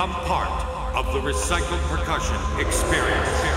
become part of the Recycled Percussion experience.